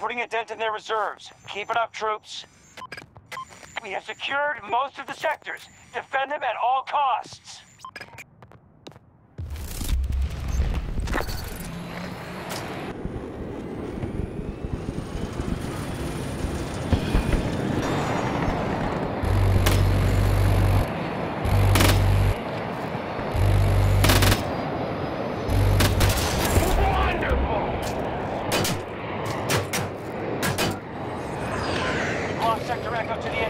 putting a dent in their reserves. Keep it up, troops. We have secured most of the sectors. Defend them at all costs. Echo to the enemy.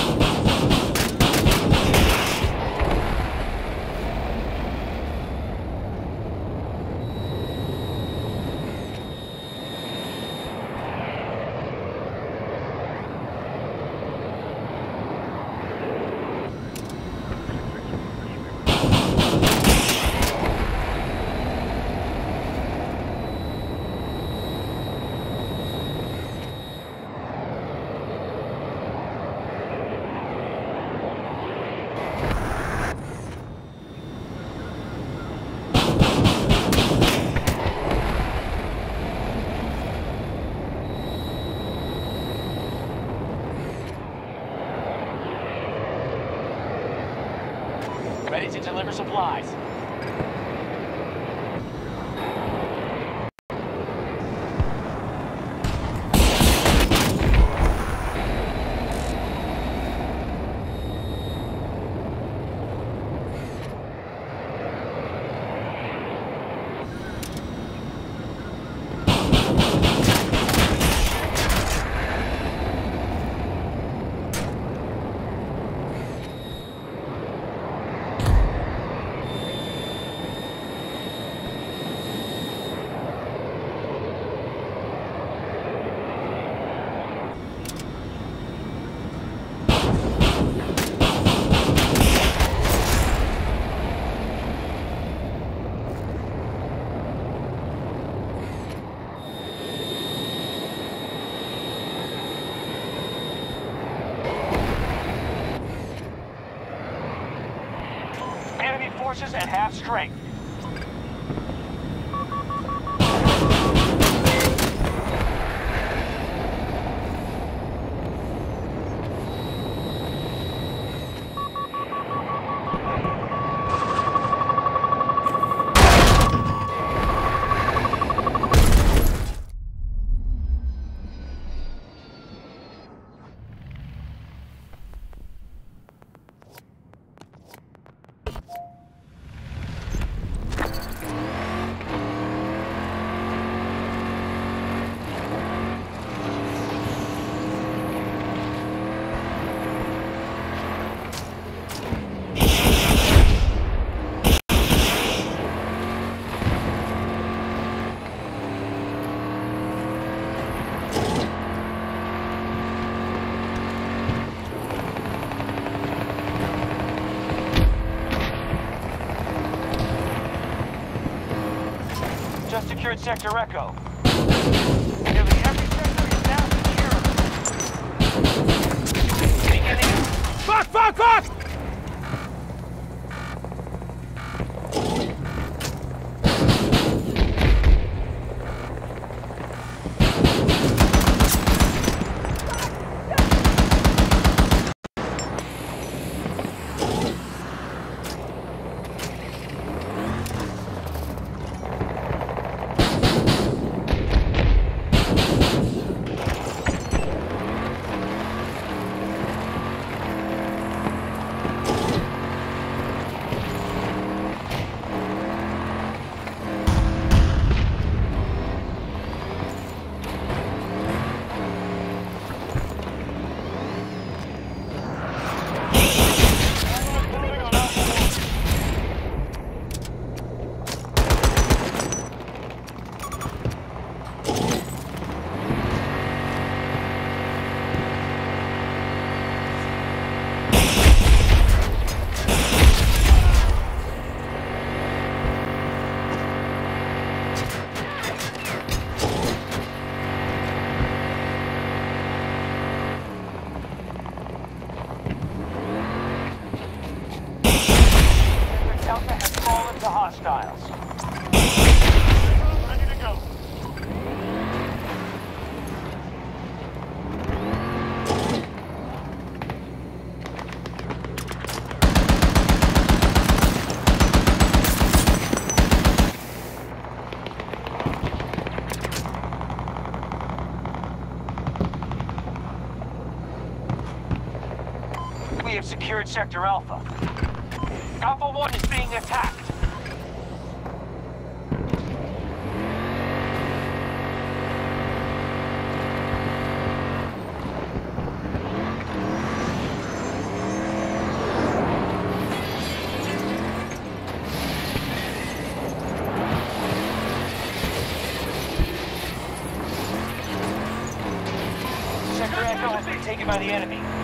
Ready to deliver supplies. Enemy forces at half strength. Secured Sector Echo. Sector is. Fuck, fuck, fuck! Sector Alpha. Alpha 1 is being attacked. Sector Echo has been taken by the enemy.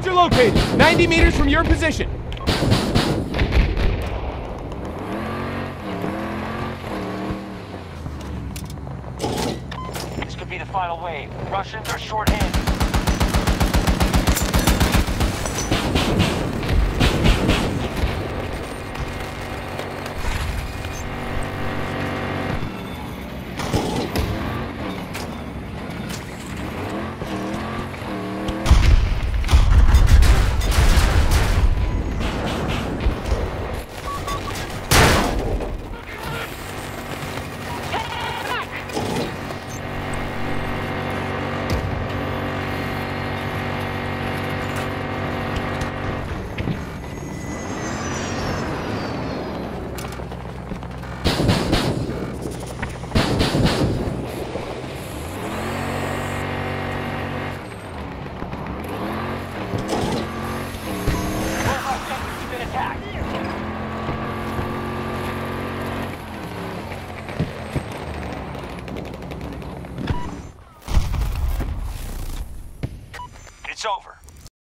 Danger located. 90 meters from your position. This could be the final wave. Russians are short-handed.